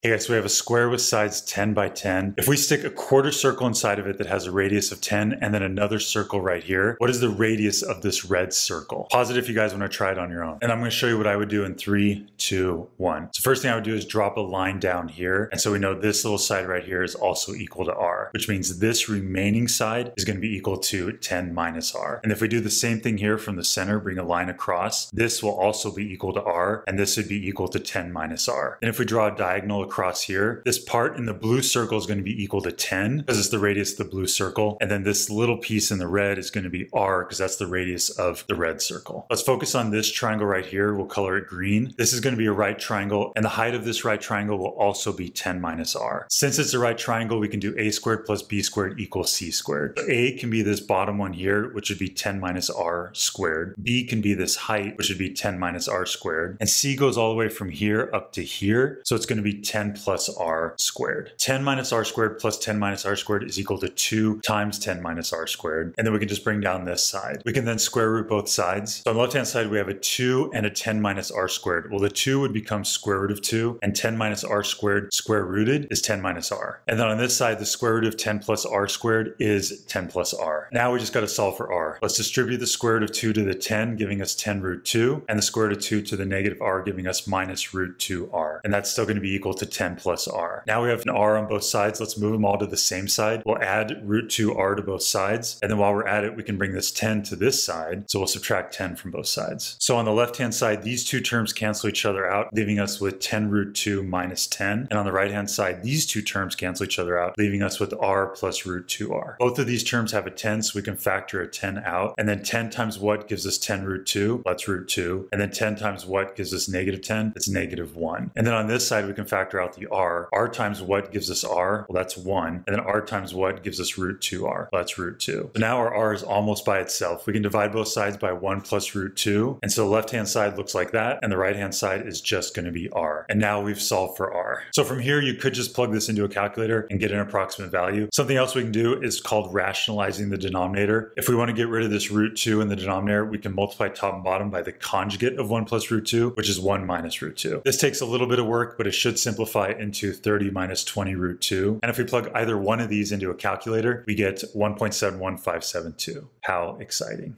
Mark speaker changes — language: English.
Speaker 1: Hey guys, so we have a square with sides 10 by 10. If we stick a quarter circle inside of it that has a radius of 10 and then another circle right here, what is the radius of this red circle? Pause it if you guys want to try it on your own. And I'm going to show you what I would do in three, two, one. So first thing I would do is drop a line down here. And so we know this little side right here is also equal to r, which means this remaining side is going to be equal to 10 minus r. And if we do the same thing here from the center, bring a line across, this will also be equal to r, and this would be equal to 10 minus r. And if we draw a diagonal across here, this part in the blue circle is going to be equal to 10 because it's the radius of the blue circle. And then this little piece in the red is going to be r because that's the radius of the red circle. Let's focus on this triangle right here. We'll color it green. This is going to be a right triangle and the height of this right triangle will also be 10 minus r. Since it's a right triangle, we can do a squared plus b squared equals c squared. a can be this bottom one here, which would be 10 minus r squared. b can be this height, which would be 10 minus r squared. And c goes all the way from here up to here. So it's going to be 10 plus plus r squared. 10 minus r squared plus 10 minus r squared is equal to 2 times 10 minus r squared. And then we can just bring down this side. We can then square root both sides. So on the left-hand side, we have a 2 and a 10 minus r squared. Well, the 2 would become square root of 2, and 10 minus r squared square rooted is 10 minus r. And then on this side, the square root of 10 plus r squared is 10 plus r. Now we just got to solve for r. Let's distribute the square root of 2 to the 10, giving us 10 root 2, and the square root of 2 to the negative r, giving us minus root 2r. And that's still going to be equal to 10 plus r. Now we have an r on both sides. Let's move them all to the same side. We'll add root 2r to both sides. And then while we're at it, we can bring this 10 to this side. So we'll subtract 10 from both sides. So on the left-hand side, these two terms cancel each other out, leaving us with 10 root 2 minus 10. And on the right-hand side, these two terms cancel each other out, leaving us with r plus root 2r. Both of these terms have a 10, so we can factor a 10 out. And then 10 times what gives us 10 root 2? That's root 2. And then 10 times what gives us negative 10? It's negative 1. And then on this side, we can factor out the r r. times what gives us r? Well, that's 1. And then r times what gives us root 2r? Well, that's root 2. So now our r is almost by itself. We can divide both sides by 1 plus root 2. And so the left-hand side looks like that, and the right-hand side is just going to be r. And now we've solved for r. So from here, you could just plug this into a calculator and get an approximate value. Something else we can do is called rationalizing the denominator. If we want to get rid of this root 2 in the denominator, we can multiply top and bottom by the conjugate of 1 plus root 2, which is 1 minus root 2. This takes a little bit of work, but it should simplify into 30 minus 20 root 2. And if we plug either one of these into a calculator, we get 1.71572. How exciting.